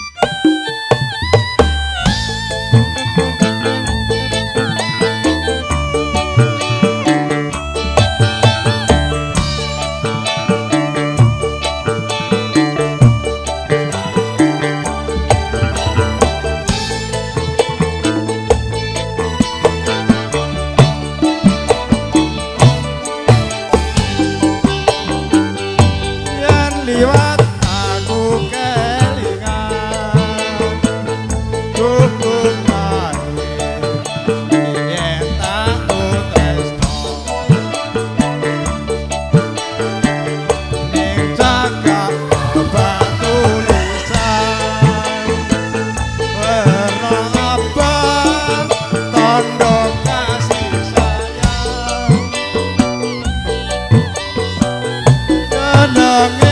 Go! nada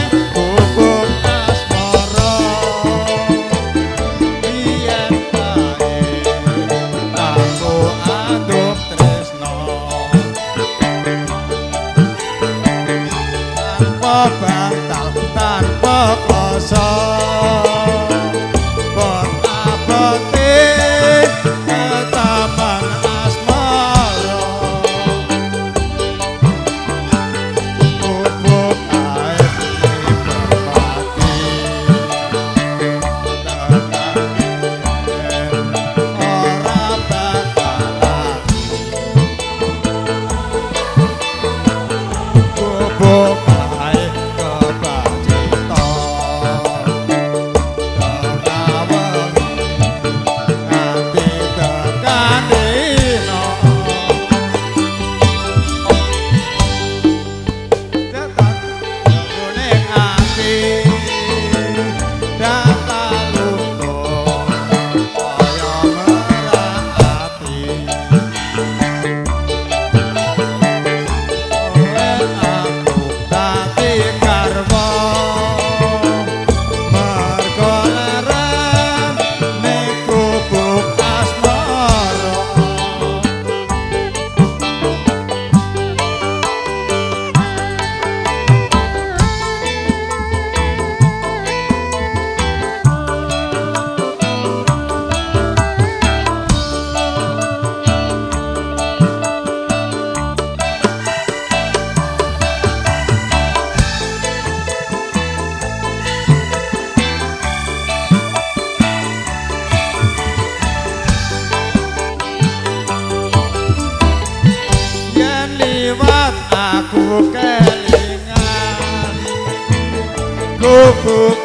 ke taman asmara